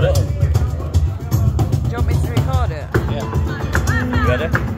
Got it? Do you want me to record it? Yeah. You ready?